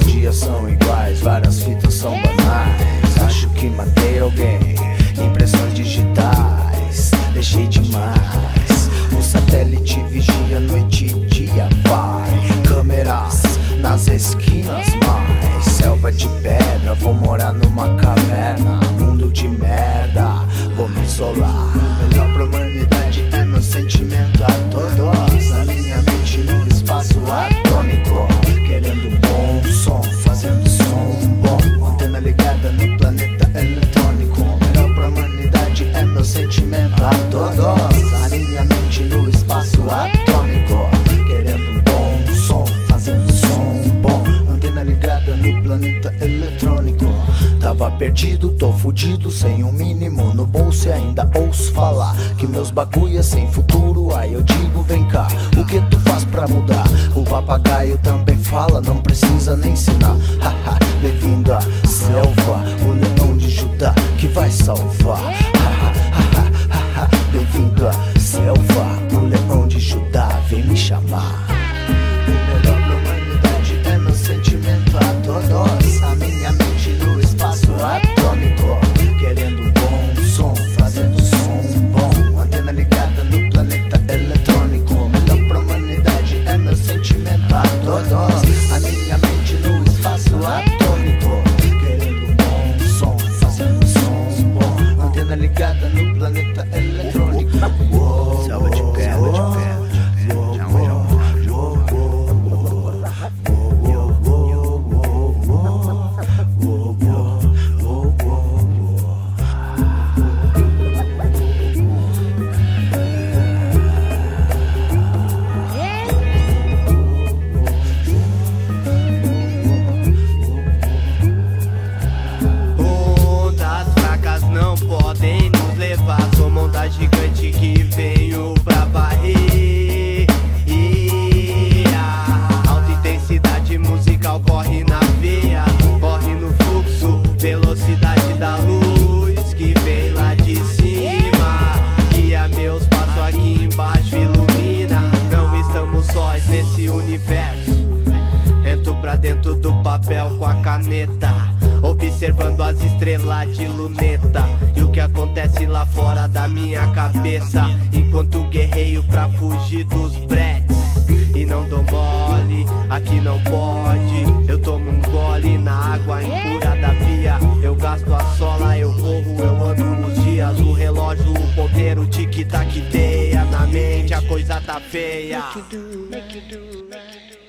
Os dias são iguais, várias fitas são banais. Acho que matei alguém, impressões digitais. Deixei demais. O satélite vigia noite e dia. Vai, câmeras nas esquinas, mais selva de pedra. Vou morar numa caverna. Mundo de merda, vou me isolar. Melhor pra humanidade é meu sentimento a todo sentimento a todos. A minha mente no espaço atômico. Querendo bom som, fazendo som bom. Antena ligada no planeta eletrônico. Tava perdido, tô fudido, sem um mínimo no bolso e ainda ouço falar que meus bagulho é sem futuro. Aí eu digo, vem cá, o que tu faz pra mudar? O papagaio também fala, não precisa nem ensinar. Haha, bem-vindo à selva, o leão de Judá que vai salvar. Gigante que veio pra varrer. Alta intensidade musical corre na veia, corre no fluxo, velocidade da luz que vem lá de cima. Guia meus passos aqui embaixo, ilumina. Não estamos sós nesse universo. Entro pra dentro do papel com a caneta. Observando as estrelas de luneta. Que acontece lá fora da minha cabeça. Enquanto guerreio pra fugir dos bretes. E não dou mole, aqui não pode. Eu tomo um gole na água impura da via. Eu gasto a sola, eu corro, eu ando nos dias. O relógio, o ponteiro, tic-tac, teia. Na mente a coisa tá feia. Make you do, make you do, make you do.